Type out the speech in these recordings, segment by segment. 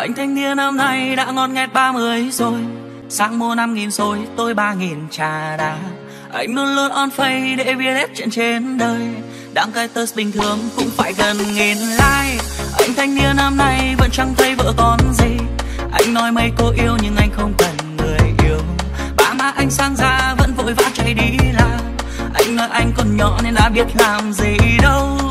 Anh thanh niên năm nay đã ngon nghét ba mươi rồi. Sáng mua năm nghìn rồi, tôi ba nghìn trà đá. Anh luôn luôn on face để viết hết chuyện trên đời. Đăng cái tớ bình thường cũng phải gần nghìn like. Anh thanh niên năm nay vẫn chẳng thấy vợ con gì. Anh nói mấy cô yêu nhưng anh không cần người yêu. Ba má anh sang ra vẫn vội vã chạy đi làm. Anh nói anh còn nhỏ nên đã biết làm gì đâu.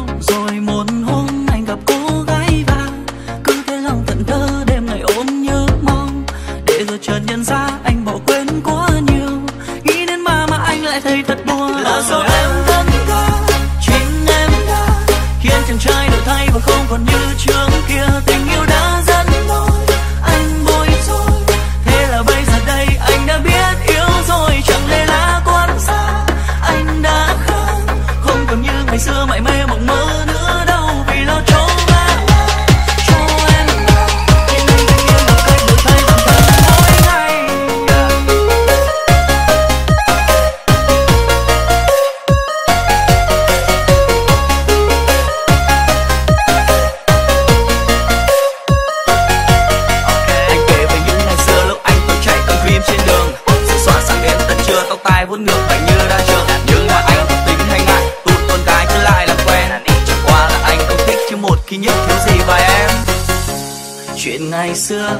Ngày xưa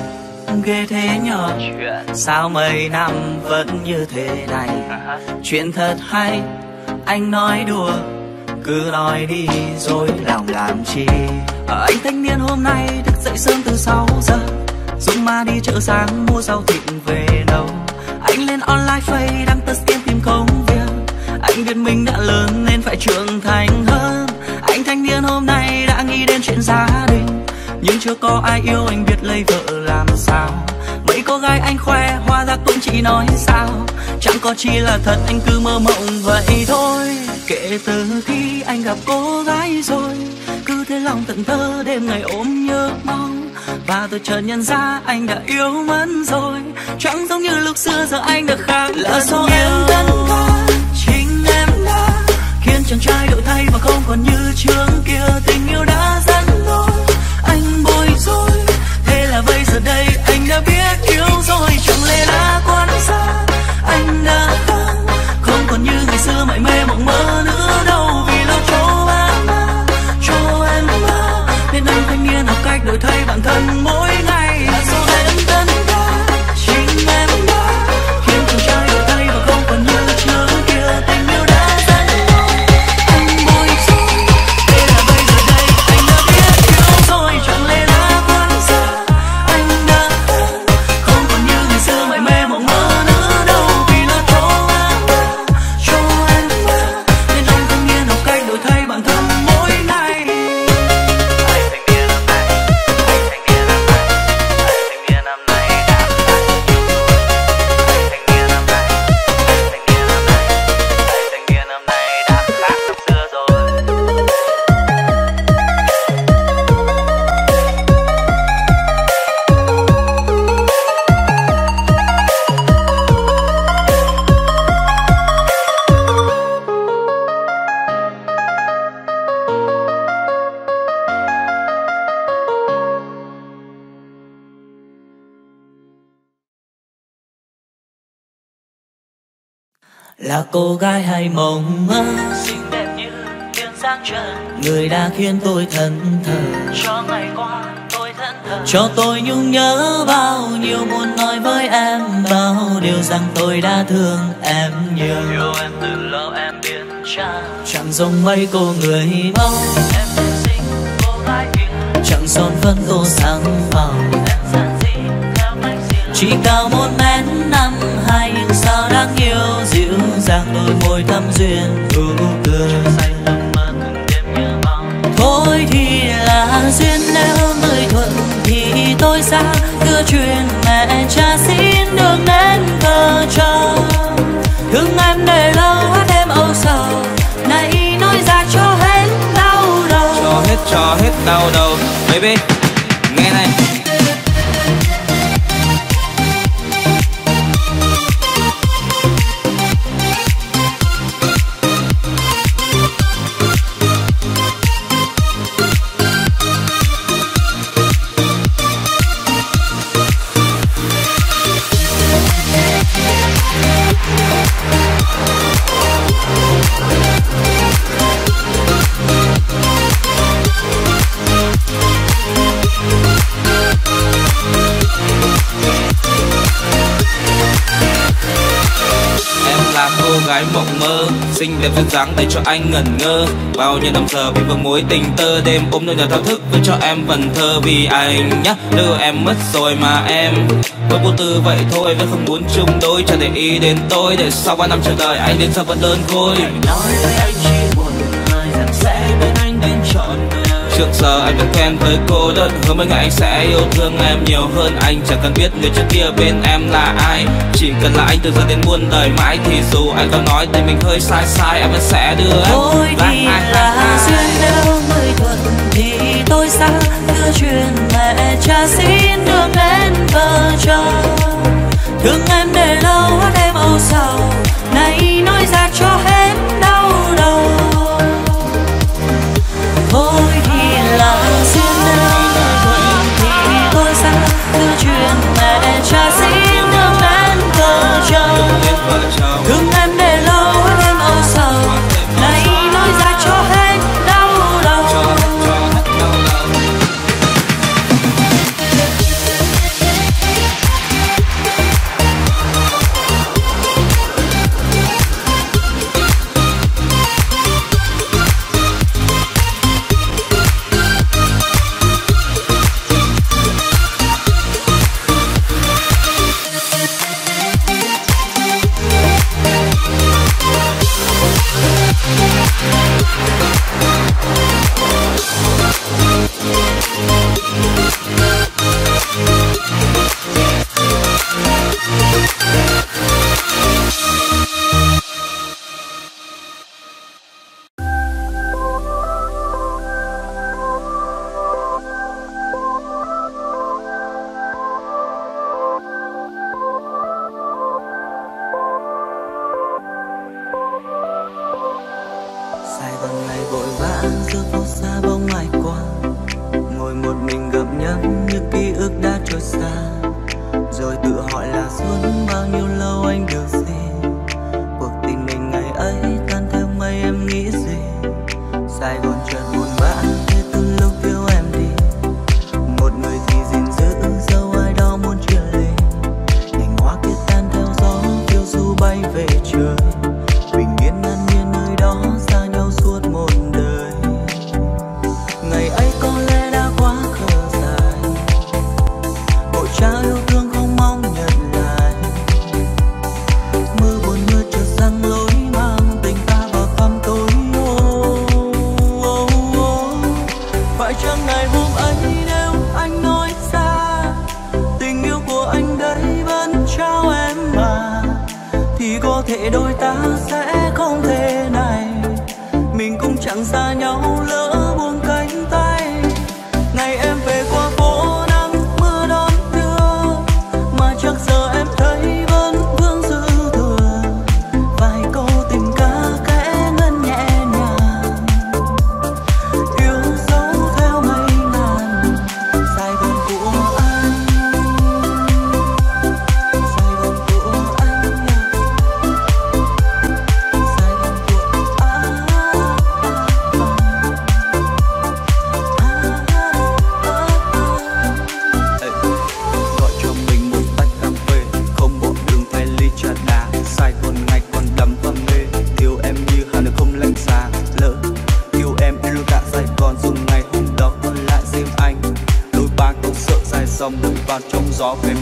ghê thế nhờ Sao mấy năm vẫn như thế này? Chuyện thật hay anh nói đùa cứ nói đi rồi lòng làm chi? Anh thanh niên hôm nay thức dậy sớm từ 6 giờ Dũng ma đi chợ sáng mua rau thịt về nấu. Anh lên online face đăng test kiếm tìm công việc. Anh biết mình đã lớn nên phải trưởng thành hơn. Anh thanh niên hôm nay đã nghĩ đến chuyện gia chưa có ai yêu anh biết lấy vợ làm sao? Mấy cô gái anh khoe hóa ra cũng chỉ nói sao? Chẳng có chi là thật anh cứ mơ mộng vậy thôi. Kể từ khi anh gặp cô gái rồi Cứ thế lòng tận thơ đêm ngày ôm nhớ mong. Và tôi chợt nhận ra anh đã yêu mất rồi. Chẳng giống như lúc xưa giờ anh đã khác Là do em tất cả là cô gái hay mộng mơ? Xinh đẹp như thiên sáng trời. Người đã khiến tôi thân thờ. Cho ngày qua tôi thân thờ. Cho tôi nhung nhớ bao nhiêu muốn nói với em bao điều rằng tôi đã thương em nhiều. Yêu em từ lâu em biết cha chẳng giống mấy cô người mong. Em xinh cô gái hiền chẳng son phấn tô sáng màu em giản chỉ cao một mét năm hai nhưng sao đáng yêu, dịu dàng đôi môi thắm duyên nụ cười thôi thì là duyên, nếu mười thuận thì tôi xa cứ chuyện mẹ cha xin được đến cờ cho thương em để lâu hát em âu sầu này nói ra cho hết đau đầu. Cho hết cho hết đau đầu, baby. xinh đẹp duyên dáng để cho anh ngẩn ngơ. Bao nhiêu năm giờ vì vương mối tình tơ đêm, ôm nỗi nhà thao thức vẫn cho em vần thơ vì anh nhá. Đưa em mất rồi mà em với vô tư vậy thôi, vẫn không muốn chung đôi, chẳng để ý đến tôi. Để sau ba năm chờ đợi, anh đến sao vẫn đơn côi? Nói với anh chỉ buồn lời rằng sẽ bên anh đến trọn đời trước giờ anh vẫn khen với cô đơn. Hơn mấy ngày anh sẽ yêu thương em nhiều hơn anh. Chẳng cần biết người trước kia bên em là ai. Chỉ cần là anh từ giờ đến muôn đời mãi thì dù anh có nói thì mình hơi sai sai em vẫn sẽ đưa em thôi thì là duyên nếu mới thuận thì tôi sao đưa chuyện mẹ cha xin đường em. dissolve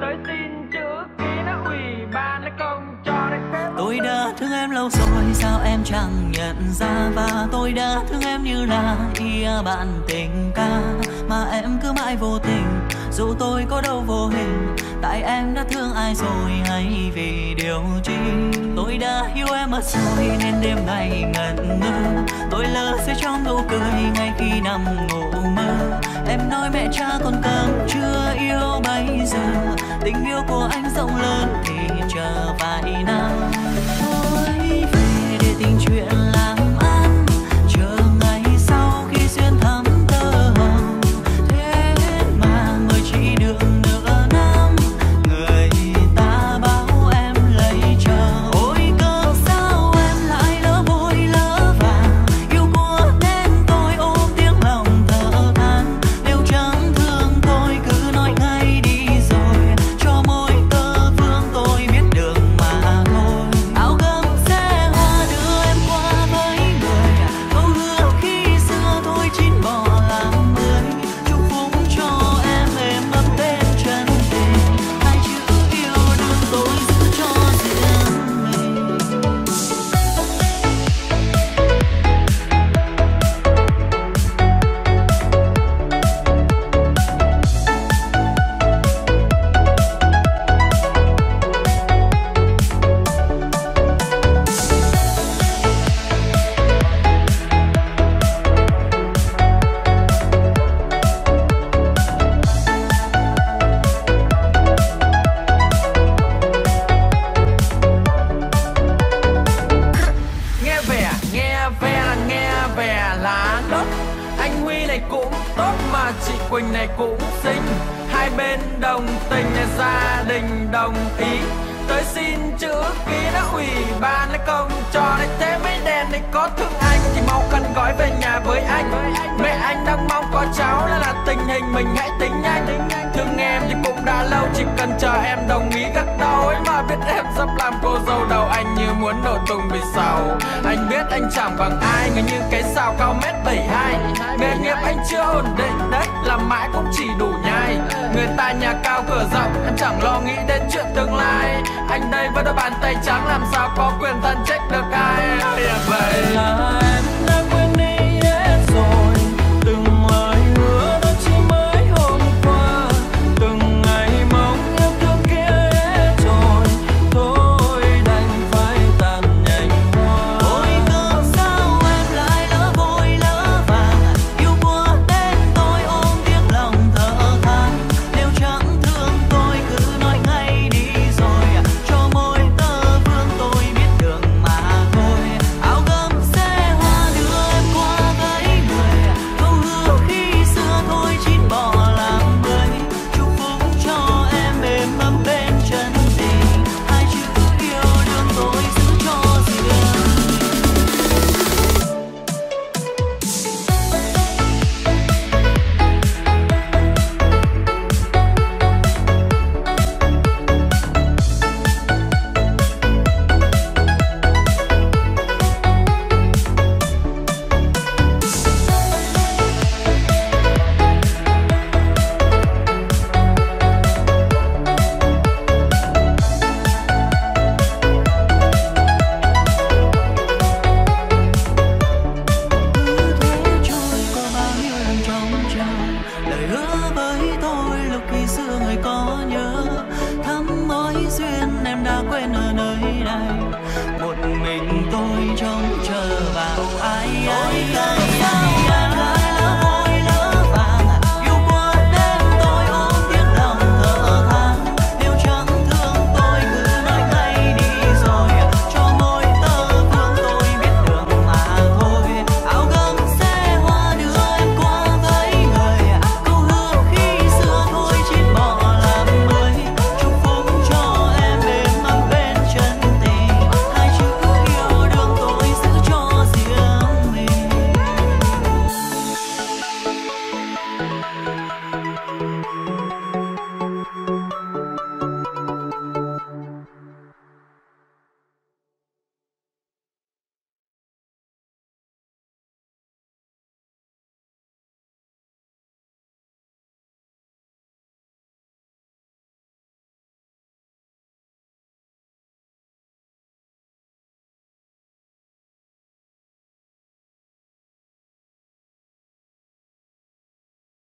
làm xin chữ ký nó ủy ban nó không cho đấy phép tôi đã thương em lâu rồi sao em chẳng nhận ra? Và tôi đã thương em như là ia bạn tình ca mà em cứ mãi vô tình. Dù tôi có đâu vô hình tại em đã thương ai rồi hay vì điều chi? Tôi đã yêu em mất rồi nên đêm ngày ngẩn ngơ. Tôi lơ sẽ trong nụ cười, ngay khi nằm ngủ mơ. Em nói mẹ cha con cơm chưa yêu bây giờ. Tình yêu của anh rộng lớn thì chờ vài năm. ba nói không cho nên thế mấy đèn này có thương anh. Thì mau cần gói về nhà với anh. Mẹ anh đang mong có cháu là là tình hình mình hãy tính anh thương em thì cũng đã lâu, chỉ cần chờ em đồng ý gật đôi ấy mà biết em sắp làm cô dâu đầu, anh như muốn nổ tung vì sao? Anh biết anh chẳng bằng ai, người như cái sao cao mét bảy hai. Nghề nghiệp anh chưa ổn định, đấy làm mãi cũng chỉ đủ người ta nhà cao cửa rộng, em chẳng lo nghĩ đến chuyện tương lai. Anh đây với đôi bàn tay trắng, làm sao có quyền thân trách được ai?